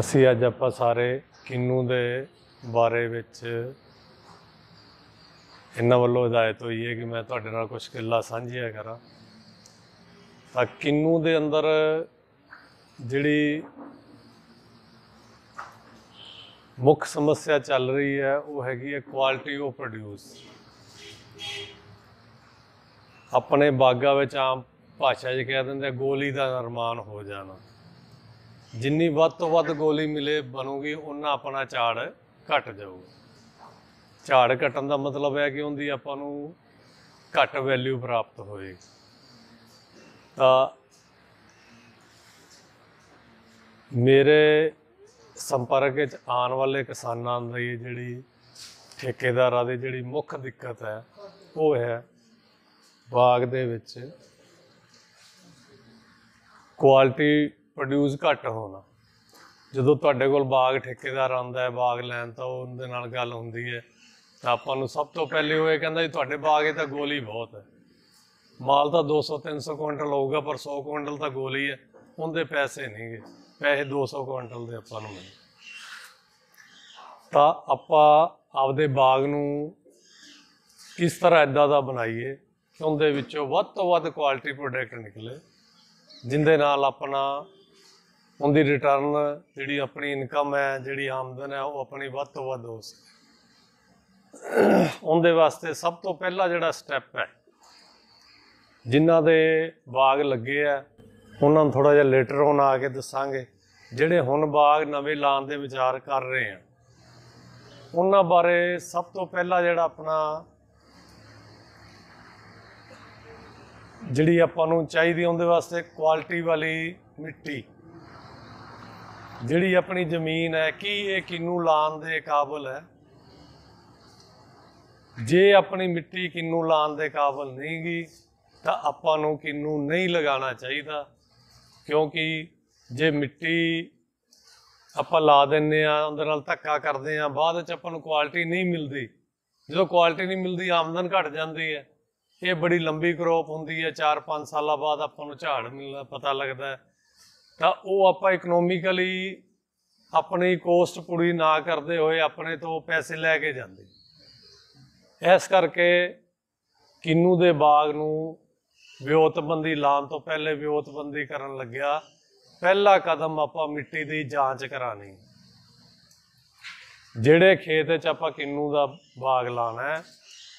ਅਸੀਂ ਅੱਜ ਆਪਾਂ ਸਾਰੇ ਕਿੰਨੂ ਦੇ ਬਾਰੇ ਵਿੱਚ ਇਹਨਾਂ ਵੱਲੋਂ ਹਦਾਇਤ ਹੋਈ ਹੈ ਕਿ ਮੈਂ ਤੁਹਾਡੇ ਨਾਲ ਕੁਝ ਗੱਲਾਂ ਸਾਂਝੀਆਂ ਕਰਾਂ। ਤਾਂ ਕਿੰਨੂ ਦੇ ਅੰਦਰ ਜਿਹੜੀ ਮੁੱਖ ਸਮੱਸਿਆ ਚੱਲ ਰਹੀ ਹੈ, ਉਹ ਹੈਗੀ ਹੈ ਕੁਆਲਿਟੀ ਆਫ ਪ੍ਰੋਡਿਊਸ ਆਪਣੇ ਬਾਗਾਂ ਵਿੱਚ ਆਮ ਭਾਸ਼ਾ 'ਚ ਕਹਿ ਦਿੰਦੇ ਗੋਲੀ ਦਾ ਨਿਰਮਾਣ ਹੋ ਜਾਣਾ। ਜਿੰਨੀ ਵੱਧ ਤੋਂ ਵੱਧ ਗੋਲੀ ਮਿਲੇ ਬਣੂਗੀ ਉਹਨਾਂ ਆਪਣਾ ਝਾੜ ਘਟ ਜਾਊਗਾ। ਝਾੜ ਘਟਣ ਦਾ ਮਤਲਬ ਹੈ ਕਿ ਉਹਦੀ ਆਪਾਂ ਨੂੰ ਘੱਟ ਵੈਲਿਊ ਪ੍ਰਾਪਤ ਹੋਏਗੀ। ਤਾਂ ਮੇਰੇ ਸੰਪਰਕ ਵਿੱਚ ਆਉਣ ਵਾਲੇ ਕਿਸਾਨਾਂ ਦੀ ਜਿਹੜੀ ਠੇਕੇਦਾਰਾਂ ਦੀ ਜਿਹੜੀ ਮੁੱਖ ਦਿੱਕਤ ਹੈ, ਉਹ ਹੈ ਬਾਗ ਦੇ ਵਿੱਚ ਕੁਆਲਿਟੀ ਪ੍ਰੋਡਿਊਸ ਘੱਟ ਹੋਣਾ। ਜਦੋਂ ਤੁਹਾਡੇ ਕੋਲ ਬਾਗ ਠੇਕੇਦਾਰ ਆਉਂਦਾ ਹੈ, ਬਾਗ ਲੈਣ ਤਾਂ ਉਹਦੇ ਨਾਲ ਗੱਲ ਹੁੰਦੀ ਹੈ। ਤਾਂ ਆਪਾਂ ਨੂੰ ਸਭ ਤੋਂ ਪਹਿਲੇ ਉਹ ਇਹ ਕਹਿੰਦਾ ਜੀ, ਤੁਹਾਡੇ ਬਾਗ 'ਚ ਤਾਂ ਗੋਲੀ ਬਹੁਤ ਹੈ। ਮਾਲ ਤਾਂ 200 300 ਕੁਇੰਟਲ ਹੋਊਗਾ, ਪਰ 100 ਕੁਇੰਟਲ ਤਾਂ ਗੋਲੀ ਹੈ। ਉਹਦੇ ਪੈਸੇ ਨਹੀਂਗੇ ਪੈਸੇ 200 ਕੁਇੰਟਲ ਦੇ ਆਪਾਂ ਨੂੰ ਮਿਲ ਤਾਂ ਆਪਾਂ ਆਪਦੇ ਬਾਗ ਨੂੰ ਕਿਸ ਤਰ੍ਹਾਂ ਇਦਾਂ ਦਾ ਬਣਾਈਏ ਕਿ ਉਹਦੇ ਵਿੱਚੋਂ ਵੱਧ ਤੋਂ ਵੱਧ ਕੁਆਲਿਟੀ ਪ੍ਰੋਡਕਟ ਨਿਕਲੇ, ਜਿੰਦੇ ਨਾਲ ਆਪਣਾ ਉਹਦੀ ਰਿਟਰਨ ਜਿਹੜੀ ਆਪਣੀ ਇਨਕਮ ਹੈ, ਜਿਹੜੀ ਆਮਦਨ ਹੈ, ਉਹ ਆਪਣੀ ਵੱਧ ਤੋਂ ਵੱਧ ਹੋ ਸਕੇ। ਉਹਦੇ ਵਾਸਤੇ ਸਭ ਤੋਂ ਪਹਿਲਾ ਜਿਹੜਾ ਸਟੈਪ ਹੈ, ਜਿਨ੍ਹਾਂ ਦੇ ਬਾਗ ਲੱਗੇ ਆ, ਉਹਨਾਂ ਨੂੰ ਥੋੜਾ ਜਿਹਾ ਲੇਟਰ ਹੁਣ ਆ ਕੇ ਦੱਸਾਂਗੇ। ਜਿਹੜੇ ਹੁਣ ਬਾਗ ਨਵੇਂ ਲਾਉਣ ਦੇ ਵਿਚਾਰ ਕਰ ਰਹੇ ਆ, ਉਹਨਾਂ ਬਾਰੇ ਸਭ ਤੋਂ ਪਹਿਲਾਂ ਜਿਹੜਾ ਆਪਣਾ ਜਿਹੜੀ ਆਪਾਂ ਨੂੰ ਚਾਹੀਦੀ ਉਹਦੇ ਵਾਸਤੇ ਕੁਆਲਿਟੀ ਵਾਲੀ ਮਿੱਟੀ। ਜਿਹੜੀ ਆਪਣੀ ਜ਼ਮੀਨ ਹੈ, ਕੀ ਇਹ ਕਿੰਨੂ ਲਾਉਣ ਦੇ ਕਾਬਲ ਹੈ? ਜੇ ਆਪਣੀ ਮਿੱਟੀ ਕਿੰਨੂ ਲਾਉਣ ਦੇ ਕਾਬਲ ਨਹੀਂ ਗਈ ਤਾਂ ਆਪਾਂ ਨੂੰ ਕਿੰਨੂ ਨਹੀਂ ਲਗਾਉਣਾ ਚਾਹੀਦਾ। ਕਿਉਂਕਿ ਜੇ ਮਿੱਟੀ ਆਪਾਂ ਲਾ ਦਿੰਨੇ ਆ ਉਹਦੇ ਨਾਲ ਧੱਕਾ ਕਰਦੇ ਆ ਬਾਅਦ ਵਿੱਚ ਆਪਾਂ ਨੂੰ ਕੁਆਲਿਟੀ ਨਹੀਂ ਮਿਲਦੀ। ਜਦੋਂ ਕੁਆਲਿਟੀ ਨਹੀਂ ਮਿਲਦੀ, ਆਮਦਨ ਘਟ ਜਾਂਦੀ ਹੈ। ਇਹ ਬੜੀ ਲੰਬੀ ਕਰੋਪ ਹੁੰਦੀ ਹੈ 4-5 ਸਾਲਾਂ ਬਾਅਦ ਆਪਾਂ ਨੂੰ ਝਾੜ ਮਿਲਦਾ ਪਤਾ ਲੱਗਦਾ ਹੈ। ਤਾਂ ਉਹ ਆਪਾਂ ਇਕਨੋਮਿਕਲੀ ਆਪਣੀ ਕੋਸਟ ਪੂਰੀ ਨਾ ਕਰਦੇ ਹੋਏ ਆਪਣੇ ਤੋਂ ਪੈਸੇ ਲੈ ਕੇ ਜਾਂਦੇ। ਇਸ ਕਰਕੇ ਕਿੰਨੂ ਦੇ ਬਾਗ ਨੂੰ ਵਿਉਤਬੰਦੀ ਲਾਉਣ ਤੋਂ ਪਹਿਲੇ ਵਿਉਤਬੰਦੀ ਕਰਨ ਲੱਗਿਆ। ਪਹਿਲਾ ਕਦਮ ਆਪਾਂ ਮਿੱਟੀ ਦੀ ਜਾਂਚ ਕਰਾਣੀ ਜਿਹੜੇ ਖੇਤ 'ਚ ਆਪਾਂ ਕਿੰਨੂ ਦਾ ਬਾਗ ਲਾਣਾ ਹੈ,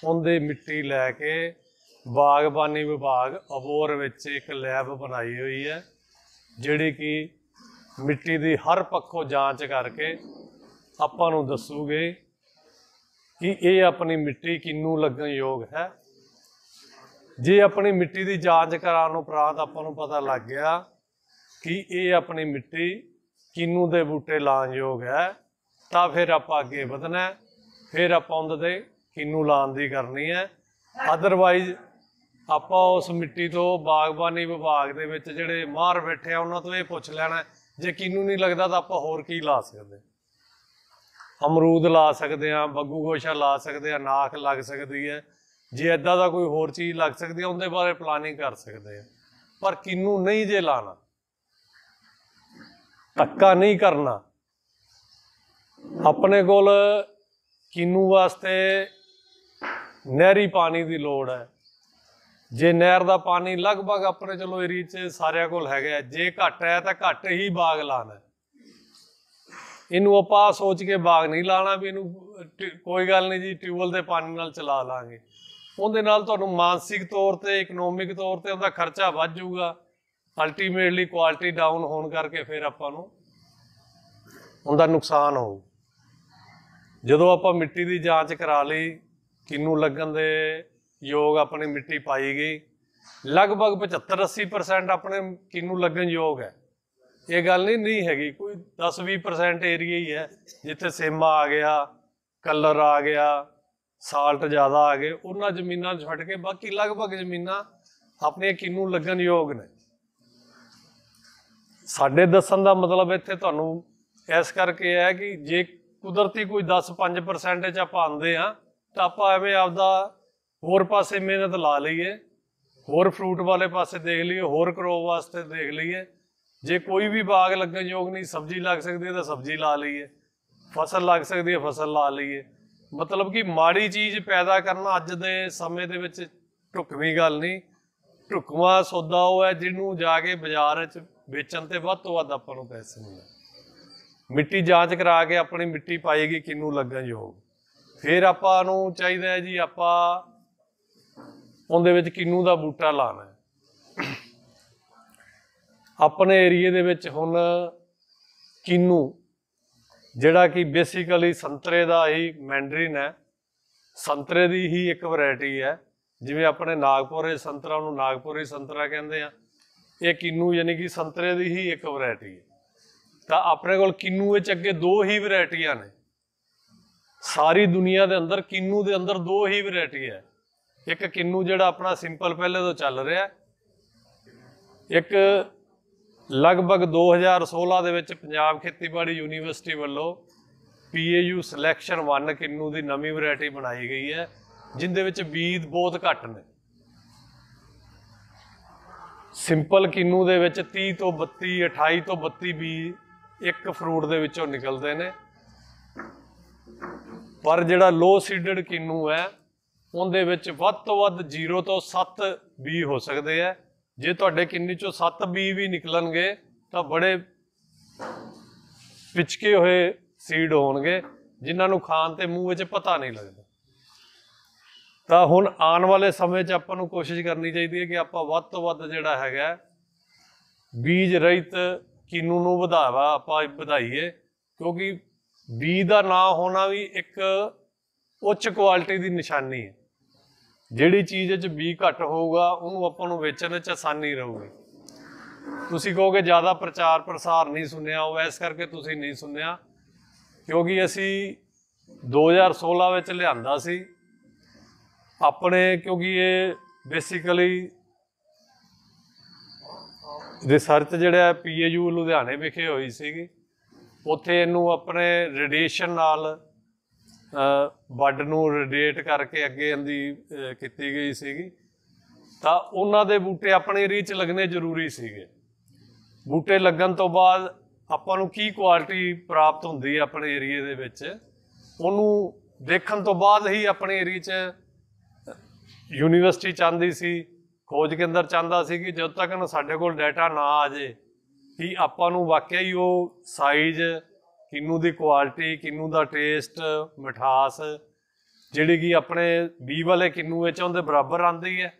ਉਹਦੇ ਮਿੱਟੀ ਲੈ ਕੇ ਬਾਗਬਾਨੀ ਵਿਭਾਗ ਅਬੋਰ ਵਿੱਚ ਇੱਕ ਲੈਬ ਬਣਾਈ ਹੋਈ ਹੈ। ਜਿਹੜੀ ਕਿ ਮਿੱਟੀ ਦੀ ਹਰ ਪੱਖੋਂ ਜਾਂਚ ਕਰਕੇ ਆਪਾਂ ਨੂੰ ਦੱਸੂਗੇ ਕਿ ਇਹ ਆਪਣੀ ਮਿੱਟੀ ਕਿੰਨੂੰ ਲੱਗਣ ਯੋਗ ਹੈ। ਜੇ ਆਪਣੀ ਮਿੱਟੀ ਦੀ ਜਾਂਚ ਕਰਾਉਣ ਉਪਰੰਤ ਆਪਾਂ ਨੂੰ ਪਤਾ ਲੱਗ ਗਿਆ ਕਿ ਇਹ ਆਪਣੀ ਮਿੱਟੀ ਕਿੰਨੂ ਦੇ ਬੂਟੇ ਲਾਉਣ ਯੋਗ ਹੈ, ਤਾਂ ਫਿਰ ਆਪਾਂ ਅੱਗੇ ਵਧਣਾ ਫਿਰ ਆਪਾਂ ਉਹਦੇ ਤੇ ਕਿੰਨੂੰ ਲਾਉਣ ਦੀ ਕਰਨੀ ਹੈ। ਅਦਰਵਾਈਜ਼ ਆਪਾਂ ਉਸ ਮਿੱਟੀ ਤੋਂ ਬਾਗਬਾਨੀ ਵਿਭਾਗ ਦੇ ਵਿੱਚ ਜਿਹੜੇ ਮਾਹਰ ਬੈਠੇ ਆ, ਉਹਨਾਂ ਤੋਂ ਇਹ ਪੁੱਛ ਲੈਣਾ ਜੇ ਕਿਨੂੰ ਨਹੀਂ ਲੱਗਦਾ ਤਾਂ ਆਪਾਂ ਹੋਰ ਕੀ ਲਾ ਸਕਦੇ ਅਮਰੂਦ ਲਾ ਸਕਦੇ ਆ ਬੱਗੂ ਗੋਸ਼ਾ ਲਾ ਸਕਦੇ ਆ ਨਾਖ ਲੱਗ ਸਕਦੀ ਹੈ। ਜੇ ਐਦਾਂ ਦਾ ਕੋਈ ਹੋਰ ਚੀਜ਼ ਲੱਗ ਸਕਦੀ ਹੈ, ਉਹਦੇ ਬਾਰੇ ਪਲਾਨਿੰਗ ਕਰ ਸਕਦੇ ਆ ਪਰ ਕਿਨੂੰ ਨਹੀਂ ਜੇ ਲਾਣਾ, ਧੱਕਾ ਨਹੀਂ ਕਰਨਾ। ਆਪਣੇ ਕੋਲ ਕਿਨੂੰ ਵਾਸਤੇ ਨਹਿਰੀ ਪਾਣੀ ਦੀ ਲੋੜ ਹੈ? ਜੇ ਨਹਿਰ ਦਾ ਪਾਣੀ ਲਗਭਗ ਆਪਣੇ ਚਲੋ ਏਰੀਆ 'ਚ ਸਾਰਿਆਂ ਕੋਲ ਹੈਗਾ ਜੇ ਘੱਟ ਹੈ ਤਾਂ ਘੱਟ ਹੀ ਬਾਗ ਲਾਣਾ ਇਹਨੂੰ ਆਪਾਂ ਸੋਚ ਕੇ ਬਾਗ ਨਹੀਂ ਲਾਣਾ ਵੀ ਇਹਨੂੰ, ਟ- ਕੋਈ ਗੱਲ ਨਹੀਂ ਜੀ ਟਿਊਬਲ ਦੇ ਪਾਣੀ ਨਾਲ ਚਲਾ ਲਾਂਗੇ। ਉਹਦੇ ਨਾਲ ਤੁਹਾਨੂੰ ਮਾਨਸਿਕ ਤੌਰ ਤੇ ਇਕਨੋਮਿਕ ਤੌਰ ਤੇ ਉਹਦਾ ਖਰਚਾ ਵੱਧ ਜਾਊਗਾ। ਅਲਟੀਮੇਟਲੀ ਕੁਆਲਿਟੀ ਡਾਊਨ ਹੋਣ ਕਰਕੇ ਫਿਰ ਆਪਾਂ ਨੂੰ ਉਹਦਾ ਨੁਕਸਾਨ ਹੋਊ। ਜਦੋਂ ਆਪਾਂ ਮਿੱਟੀ ਦੀ ਜਾਂਚ ਕਰਾ ਲਈ, ਕਿੰਨੂ ਲੱਗਣ ਦੇ ਯੋਗ ਆਪਣੀ ਮਿੱਟੀ ਪਾਈ ਗਈ। ਲਗਭਗ 75-80% ਆਪਣੇ ਕਿਨੂੰ ਲੱਗਣ ਯੋਗ ਹੈ। ਇਹ ਗੱਲ ਨਹੀਂ ਨਹੀਂ ਹੈਗੀ। ਕੋਈ 10-20% ਏਰੀਆ ਹੀ ਹੈ, ਜਿੱਥੇ ਸੇਮਾ ਆ ਗਿਆ ਕਲਰ ਆ ਗਿਆ ਸਾਲਟ ਜ਼ਿਆਦਾ ਆ ਗਏ, ਉਹਨਾਂ ਜ਼ਮੀਨਾਂ 'ਚ ਛੱਡ ਕੇ ਬਾਕੀ ਲਗਭਗ ਜ਼ਮੀਨਾਂ ਆਪਣੀਆਂ ਕਿਨੂੰ ਲੱਗਣ ਯੋਗ ਨੇ। ਸਾਡੇ ਦੱਸਣ ਦਾ ਮਤਲਬ ਇੱਥੇ ਤੁਹਾਨੂੰ ਇਸ ਕਰਕੇ ਹੈ ਕਿ ਜੇ ਕੁਦਰਤੀ ਕੋਈ 10-5% ਚ ਆਪਾਂ ਆਉਂਦੇ ਆ ਤਾਂ ਆਪਾਂ ਐਵੇਂ ਆਪਦਾ ਹੋਰ ਪਾਸੇ ਮਿਹਨਤ ਲਾ ਲਈਏ ਹੋਰ ਫਰੂਟ ਵਾਲੇ ਪਾਸੇ ਦੇਖ ਲਈਏ, ਹੋਰ ਕਰੋਪ ਵਾਸਤੇ ਦੇਖ ਲਈਏ। ਜੇ ਕੋਈ ਵੀ ਬਾਗ ਲੱਗਣ ਯੋਗ ਨਹੀਂ, ਸਬਜ਼ੀ ਲੱਗ ਸਕਦੀ ਹੈ ਤਾਂ ਸਬਜ਼ੀ ਲਾ ਲਈਏ। ਫਸਲ ਲੱਗ ਸਕਦੀ ਹੈ, ਫਸਲ ਲਾ ਲਈਏ। ਮਤਲਬ ਕਿ ਮਾੜੀ ਚੀਜ਼ ਪੈਦਾ ਕਰਨਾ ਅੱਜ ਦੇ ਸਮੇਂ ਦੇ ਵਿੱਚ ਢੁਕਵੀਂ ਗੱਲ ਨਹੀਂ। ਢੁਕਵਾਂ ਸੌਦਾ ਉਹ ਹੈ ਜਿਹਨੂੰ ਜਾ ਕੇ ਬਾਜ਼ਾਰ ਵਿੱਚ ਵੇਚਣ ਤੇ ਵੱਧ ਤੋਂ ਵੱਧ ਆਪਾਂ ਨੂੰ ਪੈਸੇ ਮਿਲਣ। ਮਿੱਟੀ ਜਾਂਚ ਕਰਾ ਕੇ ਆਪਣੀ ਮਿੱਟੀ ਪਾਏਗੀ ਕਿੰਨੂੰ ਲੱਗਣ ਯੋਗ। ਫਿਰ ਆਪਾਂ ਨੂੰ ਚਾਹੀਦਾ ਹੈ ਜੀ ਆਪਾਂ ਉਹਦੇ ਵਿੱਚ ਕਿੰਨੂ ਦਾ ਬੂਟਾ ਲਾਣਾ ਹੈ। ਆਪਣੇ ਏਰੀਏ ਦੇ ਵਿੱਚ ਹੁਣ ਕਿੰਨੂ, ਜਿਹੜਾ ਕਿ ਬੇਸਿਕਲੀ ਸੰਤਰੇ ਦਾ ਹੀ ਮੈਂਡਰਿਨ ਹੈ। ਸੰਤਰੇ ਦੀ ਹੀ ਇੱਕ ਵੈਰਾਈਟੀ ਹੈ। ਜਿਵੇਂ ਆਪਣੇ ਨਾਗਪੁਰੇ ਸੰਤਰਾ ਨੂੰ ਨਾਗਪੁਰੀ ਸੰਤਰਾ ਕਹਿੰਦੇ ਆ। ਇਹ ਕਿੰਨੂ ਯਾਨੀ ਕਿ ਸੰਤਰੇ ਦੀ ਹੀ ਇੱਕ ਵੈਰਾਈਟੀ ਹੈ। ਤਾਂ ਆਪਣੇ ਕੋਲ ਕਿੰਨੂ ਵਿੱਚ ਅੱਗੇ ਦੋ ਹੀ ਵੈਰਾਈਟੀਆਂ ਨੇ। ਸਾਰੀ ਦੁਨੀਆ ਦੇ ਅੰਦਰ ਕਿੰਨੂ ਦੇ ਅੰਦਰ ਦੋ ਹੀ ਵੈਰਾਈਟੀ ਹੈ। ਇੱਕ ਕਿੰਨੂ ਜਿਹੜਾ ਆਪਣਾ ਸਿੰਪਲ ਪਹਿਲੇ ਤੋਂ ਚੱਲ ਰਿਹਾ ਇੱਕ ਲਗਭਗ 2016 ਦੇ ਵਿੱਚ ਪੰਜਾਬ ਖੇਤੀਬਾੜੀ ਯੂਨੀਵਰਸਿਟੀ ਵੱਲੋਂ ਪੀਏਯੂ ਸਿਲੈਕਸ਼ਨ 1 ਕਿੰਨੂ ਦੀ ਨਵੀਂ ਵੈਰਾਈਟੀ ਬਣਾਈ ਗਈ ਹੈ, ਜਿੰਦੇ ਵਿੱਚ ਬੀਜ ਬਹੁਤ ਘੱਟ ਨੇ। ਸਿੰਪਲ ਕਿੰਨੂ ਦੇ ਵਿੱਚ 30 ਤੋਂ 32 28 ਤੋਂ 32 ਬੀਜ ਇੱਕ ਫਰੂਟ ਦੇ ਵਿੱਚੋਂ ਨਿਕਲਦੇ ਨੇ। ਪਰ ਜਿਹੜਾ ਲੋ ਸੀਡਡ ਕਿੰਨੂ ਹੈ ਉਹਦੇ ਵਿੱਚ ਵੱਧ ਤੋਂ ਵੱਧ 0 ਤੋਂ 7 ਬੀ ਹੋ ਸਕਦੇ ਆ। ਜੇ ਤੁਹਾਡੇ ਕਿੰਨੀ ਚੋਂ 7 ਬੀ ਵੀ ਨਿਕਲਣਗੇ, ਤਾਂ ਬੜੇ ਪਿਚਕੇ ਹੋਏ ਸੀਡ ਹੋਣਗੇ, ਜਿਨ੍ਹਾਂ ਨੂੰ ਖਾਣ ਤੇ ਮੂੰਹ ਵਿੱਚ ਪਤਾ ਨਹੀਂ ਲੱਗਦਾ। ਤਾਂ ਹੁਣ ਆਉਣ ਵਾਲੇ ਸਮੇਂ 'ਚ ਆਪਾਂ ਨੂੰ ਕੋਸ਼ਿਸ਼ ਕਰਨੀ ਚਾਹੀਦੀ ਹੈ ਕਿ ਆਪਾਂ ਵੱਧ ਤੋਂ ਵੱਧ ਜਿਹੜਾ ਹੈਗਾ, ਬੀਜ ਰਹਿਤ ਕਿਨੂੰ ਨੂੰ ਵਧਾਵਾ ਆਪਾਂ ਵਧਾਈਏ, ਕਿਉਂਕਿ ਬੀਜ ਦਾ ਨਾ ਹੋਣਾ ਵੀ ਇੱਕ ਉੱਚ ਕੁਆਲਿਟੀ ਦੀ ਨਿਸ਼ਾਨੀ ਹੈ। ਜਿਹੜੀ ਚੀਜ਼ 'ਚ ਬੀ ਘੱਟ ਹੋਊਗਾ, ਉਹਨੂੰ ਆਪਾਂ ਨੂੰ ਵੇਚਣ 'ਚ ਆਸਾਨੀ ਰਹੂਗੀ। ਤੁਸੀਂ ਕਹੋਗੇ ਜ਼ਿਆਦਾ ਪ੍ਰਚਾਰ ਪ੍ਰਸਾਰ ਨਹੀਂ ਸੁਣਿਆ, ਉਹ ਇਸ ਕਰਕੇ ਤੁਸੀਂ ਨਹੀਂ ਸੁਣਿਆ, ਕਿਉਂਕਿ ਅਸੀਂ 2016 ਵਿੱਚ ਲਿਆਂਦਾ ਸੀ। ਆਪਣੇ, ਕਿਉਂਕਿ ਇਹ ਬੇਸਿਕਲੀ ਰਿਸਰਚ ਜਿਹੜਾ ਪੀਏਯੂ ਲੁਧਿਆਣੇ ਵਿਖੇ ਹੋਈ ਸੀਗੀ। ਉੱਥੇ ਇਹਨੂੰ ਆਪਣੇ ਰੇਡੀਏਸ਼ਨ ਨਾਲ ਬੱਡ ਨੂੰ ਰੇਡੀਏਟ ਕਰਕੇ ਅੱਗੇ ਇਹਦੀ ਕੀਤੀ ਗਈ ਸੀਗੀ। ਤਾਂ ਉਹਨਾਂ ਦੇ ਬੂਟੇ ਆਪਣੇ ਏਰੀਏ 'ਚ ਲੱਗਣੇ ਜ਼ਰੂਰੀ ਸੀਗੇ। ਬੂਟੇ ਲੱਗਣ ਤੋਂ ਬਾਅਦ ਆਪਾਂ ਨੂੰ ਕੀ ਕੁਆਲਿਟੀ ਪ੍ਰਾਪਤ ਹੁੰਦੀ ਹੈ ਆਪਣੇ ਏਰੀਏ ਦੇ ਵਿੱਚ, ਉਹਨੂੰ ਦੇਖਣ ਤੋਂ ਬਾਅਦ ਹੀ ਆਪਣੇ ਏਰੀਏ 'ਚ ਯੂਨੀਵਰਸਿਟੀ ਚਾਹੁੰਦੀ ਸੀ, ਖੋਜ ਕੇਂਦਰ ਚਾਹੁੰਦਾ ਸੀ ਕਿ ਜਦੋਂ ਤੱਕ ਸਾਡੇ ਕੋਲ ਡਾਟਾ ਨਾ ਆ ਜੇ ਕਿ ਆਪਾਂ ਨੂੰ ਵਾਕਿਆ ਹੀ ਉਹ ਸਾਈਜ਼ ਕਿੰਨੂ ਦੀ ਕੁਆਲਿਟੀ ਕਿੰਨੂ ਦਾ ਟੇਸਟ ਮਿਠਾਸ, ਜਿਹੜੀ ਕਿ ਆਪਣੇ ਬੀ ਵਾਲੇ ਕਿੰਨੂ ਵਿੱਚ ਉਹਦੇ ਬਰਾਬਰ ਆਉਂਦੀ ਹੈ।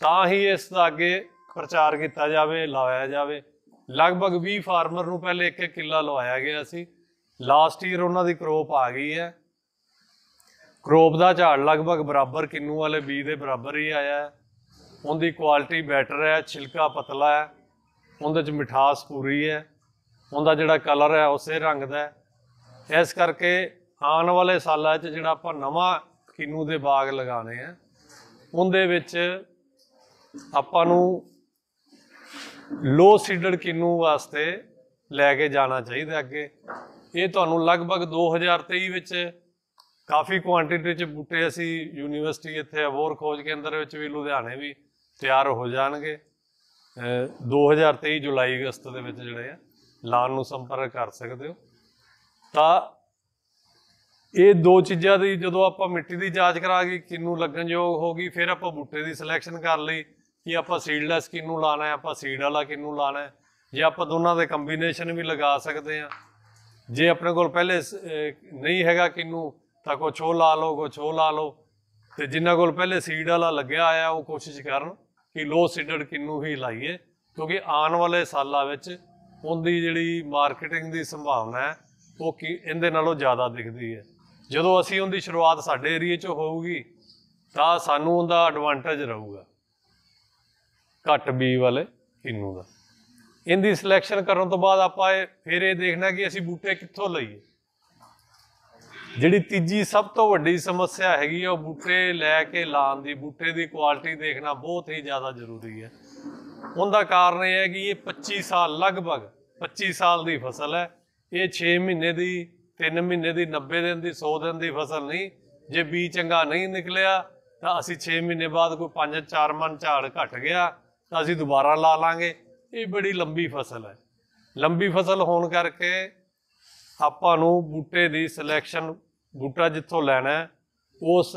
ਤਾਂ ਹੀ ਇਸ ਦਾ ਅੱਗੇ ਪ੍ਰਚਾਰ ਕੀਤਾ ਜਾਵੇ, ਲਾਇਆ ਜਾਵੇ। ਲਗਭਗ 20 ਫਾਰਮਰ ਨੂੰ ਪਹਿਲੇ ਇੱਕ ਇੱਕ ਕਿੱਲਾ ਲਵਾਇਆ ਗਿਆ ਸੀ। ਲਾਸਟ ਈਅਰ ਉਹਨਾਂ ਦੀ ਕਰੋਪ ਆ ਗਈ ਹੈ। ਕਰੋਪ ਦਾ ਝਾੜ ਲਗਭਗ ਬਰਾਬਰ ਕਿੰਨੂ ਵਾਲੇ ਬੀ ਦੇ ਬਰਾਬਰ ਹੀ ਆਇਆ ਹੈ। ਉਹਦੀ ਕੁਆਲਿਟੀ ਬੈਟਰ ਹੈ, ਛਿਲਕਾ ਪਤਲਾ ਹੈ। ਉਹਦੇ ਚ ਮਿਠਾਸ ਪੂਰੀ ਹੈ। ਉਹਦਾ ਜਿਹੜਾ ਕਲਰ ਹੈ ਉਸੇ ਰੰਗ ਦਾ ਹੈ। ਇਸ ਕਰਕੇ ਆਉਣ ਵਾਲੇ ਸਾਲਾਂ 'ਚ ਜਿਹੜਾ ਆਪਾਂ ਨਵਾਂ ਕਿੰਨੂ ਦੇ ਬਾਗ ਲਗਾਣੇ ਆ, ਉਹਦੇ ਵਿੱਚ ਆਪਾਂ ਨੂੰ ਲੋ ਸੀਡਡ ਕਿੰਨੂ ਵਾਸਤੇ ਲੈ ਕੇ ਜਾਣਾ ਚਾਹੀਦਾ ਅੱਗੇ। ਇਹ ਤੁਹਾਨੂੰ ਲਗਭਗ 2023 ਵਿੱਚ ਕਾਫੀ ਕੁਆਂਟੀਟੀ ਚ ਬੂਟੇ ਅਸੀਂ ਯੂਨੀਵਰਸਿਟੀ ਇੱਥੇ ਅਬੋਰ ਖੋਜ ਕੇਂਦਰ ਵਿੱਚ ਵੀ, ਲੁਧਿਆਣੇ ਵੀ ਤਿਆਰ ਹੋ ਜਾਣਗੇ। ਅਹ 2023 ਜੁਲਾਈ ਅਗਸਤ ਦੇ ਵਿੱਚ ਜਿਹੜੇ ਆ ਲਾਣ ਨੂੰ ਸੰਪਰਕ ਕਰ ਸਕਦੇ ਹੋ। ਤਾਂ ਇਹ ਦੋ ਚੀਜ਼ਾਂ ਦੀ ਜਦੋਂ ਆਪਾਂ ਮਿੱਟੀ ਦੀ ਜਾਂਚ ਕਰਾ ਕੇ ਕਿੰਨੂ ਲੱਗਣਯੋਗ ਹੋ ਗਈ, ਫਿਰ ਆਪਾਂ ਬੂਟੇ ਦੀ ਸਿਲੈਕਸ਼ਨ ਕਰ ਲਈ ਕਿ ਆਪਾਂ ਸੀਡਲੈਸ ਕਿੰਨੂ ਲਾਣਾ ਹੈ, ਆਪਾਂ ਸੀਡ ਵਾਲਾ ਕਿੰਨੂ ਲਾਣਾ ਹੈ। ਜੇ ਆਪਾਂ ਦੋਨਾਂ ਦੇ ਕੰਬੀਨੇਸ਼ਨ ਵੀ ਲਗਾ ਸਕਦੇ ਆ ਜੇ ਆਪਣੇ ਕੋਲ ਪਹਿਲੇ ਨਹੀਂ ਹੈਗਾ ਕਿੰਨੂ, ਤਾਂ ਕੁਛ ਉਹ ਲਾ ਲਓ, ਕੁਛ ਉਹ ਲਾ ਲਓ। ਤੇ ਜਿਨ੍ਹਾਂ ਕੋਲ ਪਹਿਲੇ ਸੀਡ ਵਾਲਾ ਲੱਗਿਆ ਆਇਆ, ਉਹ ਕੋਸ਼ਿਸ਼ ਕਰਨ ਕਿ ਲੋ ਸੀਡਡ ਕਿੰਨੂ ਹੀ ਲਾਈਏ। ਕਿਉਂਕਿ ਆਉਣ ਵਾਲੇ ਸਾਲਾਂ ਵਿੱਚ ਉਹਦੀ ਜਿਹੜੀ ਮਾਰਕੀਟਿੰਗ ਦੀ ਸੰਭਾਵਨਾ ਹੈ, ਉਹ ਕੀ, ਇਹਦੇ ਨਾਲੋਂ ਜ਼ਿਆਦਾ ਦਿਖਦੀ ਹੈ। ਜਦੋਂ ਅਸੀਂ ਉਹਦੀ ਸ਼ੁਰੂਆਤ ਸਾਡੇ ਏਰੀਏ 'ਚ ਹੋਊਗੀ, ਤਾਂ ਸਾਨੂੰ ਉਹਦਾ ਐਡਵਾਂਟੇਜ ਰਹੂਗਾ। ਘੱਟ ਬੀ ਵਾਲੇ ਕਿੰਨੂ ਦਾ। ਇਹਦੀ ਸਿਲੈਕਸ਼ਨ ਕਰਨ ਤੋਂ ਬਾਅਦ ਆਪਾਂ ਇਹ ਫਿਰ ਇਹ ਦੇਖਣਾ ਕਿ ਅਸੀਂ ਬੂਟੇ ਕਿੱਥੋਂ ਲਈਏ। ਜਿਹੜੀ ਤੀਜੀ ਸਭ ਤੋਂ ਵੱਡੀ ਸਮੱਸਿਆ ਹੈਗੀ ਆ, ਉਹ ਬੂਟੇ ਲੈ ਕੇ ਲਾਉਣ ਦੀ, ਬੂਟੇ ਦੀ ਕੁਆਲਿਟੀ ਦੇਖਣਾ ਬਹੁਤ ਹੀ ਜ਼ਿਆਦਾ ਜ਼ਰੂਰੀ ਹੈ। ਉਹਦਾ ਕਾਰਨ ਇਹ ਹੈ ਕਿ ਇਹ 25 ਸਾਲ ਲਗਭਗ 25 ਸਾਲ ਦੀ ਫਸਲ ਹੈ। ਇਹ 6 ਮਹੀਨੇ ਦੀ 3 ਮਹੀਨੇ ਦੀ 90 ਦਿਨ ਦੀ 100 ਦਿਨ ਦੀ ਫਸਲ ਨਹੀਂ। ਜੇ ਬੀ ਚੰਗਾ ਨਹੀਂ ਨਿਕਲਿਆ, ਤਾਂ ਅਸੀਂ 6 ਮਹੀਨੇ ਬਾਅਦ ਕੋਈ 5-4 ਮਨ ਝਾੜ ਘਟ ਗਿਆ, ਤਾਂ ਅਸੀਂ ਦੁਬਾਰਾ ਲਾ ਲਾਂਗੇ। ਇਹ ਬੜੀ ਲੰਬੀ ਫਸਲ ਹੈ। ਲੰਬੀ ਫਸਲ ਹੋਣ ਕਰਕੇ ਆਪਾਂ ਨੂੰ ਬੂਟੇ ਦੀ ਸਿਲੈਕਸ਼ਨ ਬੂਟਾ ਜਿੱਥੋਂ ਲੈਣਾ ਉਸ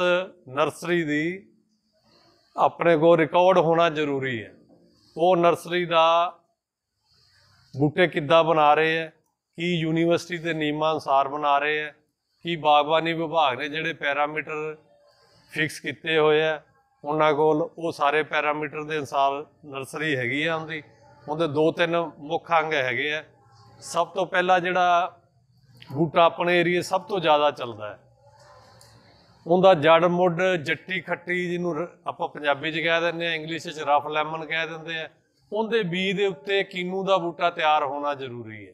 ਨਰਸਰੀ ਦੀ ਆਪਣੇ ਕੋਲ ਰਿਕਾਰਡ ਹੋਣਾ ਜ਼ਰੂਰੀ ਹੈ। ਉਹ ਨਰਸਰੀ ਦਾ ਬੂਟੇ ਕਿੱਦਾਂ ਬਣਾ ਰਹੇ ਹੈ, ਕੀ ਯੂਨੀਵਰਸਿਟੀ ਦੇ ਨਿਯਮਾਂ ਅਨੁਸਾਰ ਬਣਾ ਰਹੇ ਹੈ, ਕੀ ਬਾਗਬਾਨੀ ਵਿਭਾਗ ਨੇ ਜਿਹੜੇ ਪੈਰਾਮੀਟਰ ਫਿਕਸ ਕੀਤੇ ਹੋਏ ਆ ਉਹਨਾਂ ਕੋਲ ਉਹ ਸਾਰੇ ਪੈਰਾਮੀਟਰ ਦੇ ਅਨੁਸਾਰ ਨਰਸਰੀ ਹੈਗੀ ਆ ਉਹਦੀ। ਉਹਦੇ ਦੋ ਤਿੰਨ ਮੁੱਖ ਅੰਗ ਹੈਗੇ ਆ ਸਭ ਤੋਂ ਪਹਿਲਾਂ ਜਿਹੜਾ ਬੂਟਾ ਆਪਣੇ ਏਰੀਏ ਸਭ ਤੋਂ ਜ਼ਿਆਦਾ ਚੱਲਦਾ ਹੈ। ਉਹਦਾ ਜੜ ਮੁੱਢ, ਜੱਟੀ ਖੱਟੀ ਜਿਹਨੂੰ ਰ- ਆਪਾਂ ਪੰਜਾਬੀ 'ਚ ਕਹਿ ਦਿੰਦੇ ਆ ਇੰਗਲਿਸ਼ 'ਚ ਰਫ ਲੈਮਨ ਕਹਿ ਦਿੰਦੇ ਆ, ਉਹਦੇ ਬੀਜ ਦੇ ਉੱਤੇ ਕਿੰਨੂ ਦਾ ਬੂਟਾ ਤਿਆਰ ਹੋਣਾ ਜ਼ਰੂਰੀ ਹੈ।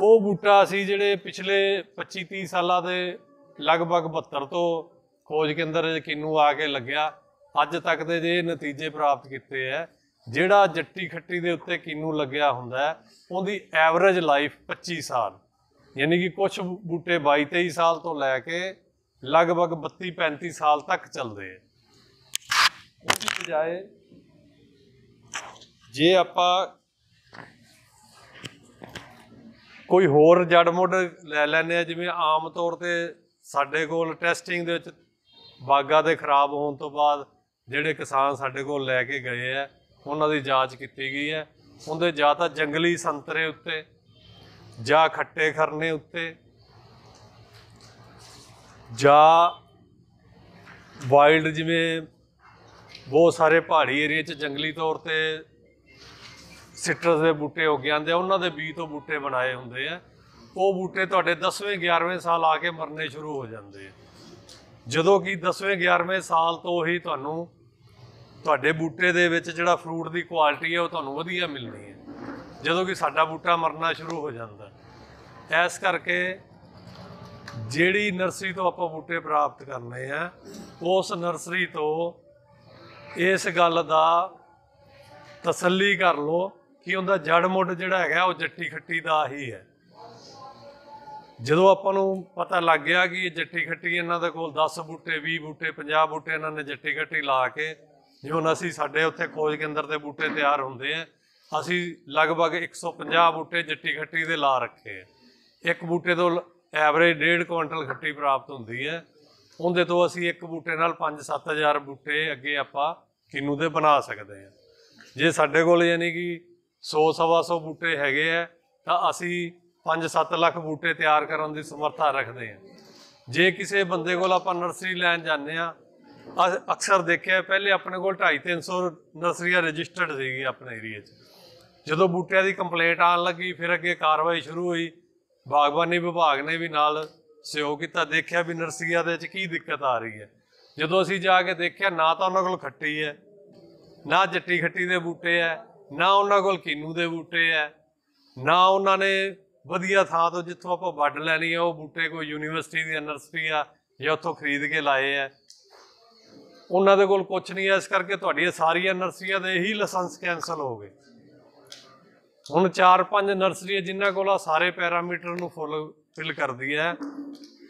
ਉਹ ਬੂਟਾ ਅਸੀਂ ਜਿਹੜੇ ਪਿਛਲੇ 25 30 ਸਾਲਾਂ ਦੇ ਲਗਭਗ 72 ਤੋਂ ਖੋਜ ਕੇਂਦਰ 'ਚ ਕਿੰਨੂ ਆ ਕੇ ਲੱਗਿਆ, ਅੱਜ ਤੱਕ ਦੇ ਜੇ ਨਤੀਜੇ ਪ੍ਰਾਪਤ ਕੀਤੇ ਹੈ ਜਿਹੜਾ ਜੱਟੀ ਖੱਟੀ ਦੇ ਉੱਤੇ ਕਿੰਨੂ ਲੱਗਿਆ ਹੁੰਦਾ ਉਹਦੀ ਐਵਰੇਜ ਲਾਈਫ 25 ਸਾਲ, ਯਾਨੀ ਕਿ ਕੁਝ ਬੂਟੇ 22 23 ਸਾਲ ਤੋਂ ਲੈ ਕੇ ਲਗਭਗ 32 35 ਸਾਲ ਤੱਕ ਚੱਲਦੇ ਹੈ ਉਹਦੀ ਬਜਾਏ ਜੇ ਆਪਾਂ ਕੋਈ ਹੋਰ ਜੜ ਮੁੱਢ ਲੈ ਲੈਂਦੇ ਆ, ਜਿਵੇਂ ਆਮ ਤੌਰ ਤੇ ਸਾਡੇ ਕੋਲ ਟੈਸਟਿੰਗ ਦੇ ਵਿੱਚ ਬਾਗਾਂ ਦੇ ਖਰਾਬ ਹੋਣ ਤੋਂ ਬਾਅਦ ਜਿਹੜੇ ਕਿਸਾਨ ਸਾਡੇ ਕੋਲ ਲੈ ਕੇ ਗਏ ਆ, ਉਹਨਾਂ ਦੀ ਜਾਂਚ ਕੀਤੀ ਗਈ ਹੈ ਉਹਦੇ ਜਾਂ ਤਾਂ ਜੰਗਲੀ ਸੰਤਰੇ ਉੱਤੇ ਜਾਂ ਖੱਟੇ ਖਰਨੇ ਉੱਤੇ ਜਾਂ ਵਾਈਲਡ ਜਿਵੇਂ ਬਹੁਤ ਸਾਰੇ ਪਹਾੜੀ ਏਰੀਆ 'ਚ ਜੰਗਲੀ ਤੌਰ ਤੇ ਸਿਟਰਸ ਦੇ ਬੂਟੇ ਹੋ ਜਾਂਦੇ ਆ, ਉਹਨਾਂ ਦੇ ਬੀਜ ਤੋਂ ਬੂਟੇ ਬਣਾਏ ਹੁੰਦੇ ਆ। ਉਹ ਬੂਟੇ ਤੁਹਾਡੇ 10ਵੇਂ 11ਵੇਂ ਸਾਲ ਆ ਕੇ ਮਰਨੇ ਸ਼ੁਰੂ ਹੋ ਜਾਂਦੇ ਆ। ਜਦੋਂ ਕਿ 10ਵੇਂ 11ਵੇਂ ਸਾਲ ਤੋਂ ਹੀ ਤੁਹਾਨੂੰ ਤੁਹਾਡੇ ਬੂਟੇ ਦੇ ਵਿੱਚ ਜਿਹੜਾ ਫਰੂਟ ਦੀ ਕੁਆਲਿਟੀ ਹੈ ਉਹ ਤੁਹਾਨੂੰ ਵਧੀਆ ਮਿਲਣੀ ਹੈ ਜਦੋਂ ਕਿ ਸਾਡਾ ਬੂਟਾ ਮਰਨਾ ਸ਼ੁਰੂ ਹੋ ਜਾਂਦਾ। ਹੈ। ਇਸ ਕਰਕੇ ਜਿਹੜੀ ਨਰਸਰੀ ਤੋਂ ਆਪਾਂ ਬੂਟੇ ਪ੍ਰਾਪਤ ਕਰਨੇ ਆ, ਉਸ ਨਰਸਰੀ ਤੋਂ ਇਸ ਗੱਲ ਦਾ ਤਸੱਲੀ ਕਰ ਲਓ ਕਿ ਉਹਦਾ ਜੜ ਮੁੱਢ ਜਿਹੜਾ ਹੈਗਾ, ਉਹ ਜੱਟੀ ਖੱਟੀ ਦਾ ਹੀ ਹੈ। ਜਦੋਂ ਆਪਾਂ ਨੂੰ ਪਤਾ ਲੱਗ ਗਿਆ ਕਿ ਇਹ ਜੱਟੀ ਖੱਟੀ ਇਹਨਾਂ ਦੇ ਕੋਲ 10 ਬੂਟੇ 20 ਬੂਟੇ 50 ਬੂਟੇ ਇਹਨਾਂ ਨੇ ਜੱਟੀ ਖੱਟੀ ਲਾ ਕੇ, ਜਿਵੇਂ ਹੁਣ ਅਸੀਂ ਸਾਡੇ ਉੱਥੇ ਖੋਜ ਕੇਂਦਰ ਤੇ ਬੂਟੇ ਤਿਆਰ ਹੁੰਦੇ ਆ, ਅਸੀਂ ਲਗਭਗ 150 ਬੂਟੇ ਜੱਟੀ ਖੱਟੀ ਦੇ ਲਾ ਰੱਖੇ ਆ। ਇੱਕ ਬੂਟੇ ਤੋਂ ਐਵਰੇਜ ਡੇਢ ਕੁਇੰਟਲ ਖੱਟੀ ਪ੍ਰਾਪਤ ਹੁੰਦੀ ਹੈ। ਉਹਦੇ ਤੋਂ ਅਸੀਂ ਇੱਕ ਬੂਟੇ ਨਾਲ 5-7000 ਬੂਟੇ ਅੱਗੇ ਆਪਾਂ ਕਿਨੂੰ ਦੇ ਬਣਾ ਸਕਦੇ ਹਾਂ। ਜੇ ਸਾਡੇ ਕੋਲ ਯਾਨੀ ਕਿ 100 ਸਵਾ 100 ਬੂਟੇ ਹੈਗੇ ਆ, ਤਾਂ ਅਸੀਂ 5-7 ਲੱਖ ਬੂਟੇ ਤਿਆਰ ਕਰਨ ਦੀ ਸਮਰੱਥਾ ਰੱਖਦੇ ਹਾਂ। ਜੇ ਕਿਸੇ ਬੰਦੇ ਕੋਲ ਆਪਾਂ ਨਰਸਰੀ ਲੈਣ ਜਾਂਦੇ ਆ ਅਕਸਰ ਦੇਖਿਆ ਪਹਿਲੇ ਆਪਣੇ ਕੋਲ 250-300 ਨਰਸਰੀਆਂ ਰਜਿਸਟਰਡ ਸੀਗੀ ਆਪਣੇ ਏਰੀਆ 'ਚ। ਜਦੋਂ ਬੂਟਿਆਂ ਦੀ ਕੰਪਲੇਂਟ ਆਉਣ ਲੱਗੀ, ਫਿਰ ਅੱਗੇ ਕਾਰਵਾਈ ਸ਼ੁਰੂ ਹੋਈ। ਬਾਗਬਾਨੀ ਵਿਭਾਗ ਨੇ ਵੀ ਨਾਲ ਸਹਿਯੋਗ ਕੀਤਾ, ਦੇਖਿਆ ਵੀ ਨਰਸਰੀਆਂ ਦੇ ਵਿੱਚ ਕੀ ਦਿੱਕਤ ਆ ਰਹੀ ਹੈ। ਜਦੋਂ ਅਸੀਂ ਜਾ ਕੇ ਦੇਖਿਆ, ਨਾ ਤਾਂ ਉਹਨਾਂ ਕੋਲ ਖੱਟੀ ਹੈ, ਨਾ ਜੱਟੀ ਖੱਟੀ ਦੇ ਬੂਟੇ ਹੈ, ਨਾ ਉਹਨਾਂ ਕੋਲ ਕਿੰਨੂ ਦੇ ਬੂਟੇ ਹੈ, ਨਾ ਉਹਨਾਂ ਨੇ ਵਧੀਆ ਥਾਂ ਤੋਂ ਜਿੱਥੋਂ ਆਪਾਂ ਵੱਢ ਲੈਣੀ ਹੈ, ਉਹ ਬੂਟੇ ਕੋਈ ਯੂਨੀਵਰਸਿਟੀ ਦੀ ਨਰਸਰੀ ਆ, ਜਾਂ ਉੱਥੋਂ ਖਰੀਦ ਕੇ ਲਾਏ ਆ ਉਹਨਾਂ ਦੇ ਕੋਲ ਕੁਝ ਨਹੀਂ ਹੈ, ਇਸ ਕਰਕੇ ਤੁਹਾਡੀਆਂ ਸਾਰੀਆਂ ਨਰਸਰੀਆਂ ਦੇ ਹੀ ਲਾਇਸੈਂਸ ਕੈਨਸਲ ਹੋ ਗਏ। ਹੁਣ 4-5 ਨਰਸਰੀ ਜਿਨ੍ਹਾਂ ਕੋਲ ਆ, ਸਾਰੇ ਪੈਰਾਮੀਟਰ ਨੂੰ ਫੁੱਲ ਫਿਲ ਕਰਦੀ ਹੈ।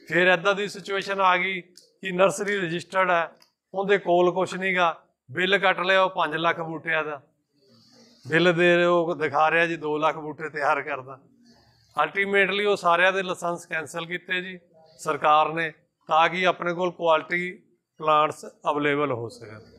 ਫਿਰ ਐਦਾਂ ਦੀ ਸਿਚੁਏਸ਼ਨ ਆ ਗਈ ਕਿ ਨਰਸਰੀ ਰਜਿਸਟਰਡ ਹੈ, ਉਹਦੇ ਕੋਲ ਕੁਝ ਨਹੀਂਗਾ। ਬਿੱਲ ਕੱਟ ਲਿਆ, ਉਹ 5 ਲੱਖ ਬੂਟਿਆਂ ਦਾ। ਬਿੱਲ ਦੇ ਰਹੇ, ਉਹ ਦਿਖਾ ਰਿਹਾ ਜੀ 2 ਲੱਖ ਬੂਟੇ ਤਿਆਰ ਕਰਦਾ। ਅਲਟੀਮੇਟਲੀ ਉਹ ਸਾਰਿਆਂ ਦੇ ਲਾਇਸੈਂਸ ਕੈਨਸਲ ਕੀਤੇ ਜੀ, ਸਰਕਾਰ ਨੇ, ਤਾਂ ਕਿ ਆਪਣੇ ਕੋਲ ਕੁਆਲਿਟੀ ਪਲਾਂਟਸ ਅਵੇਲੇਬਲ ਹੋ ਸਕਣ।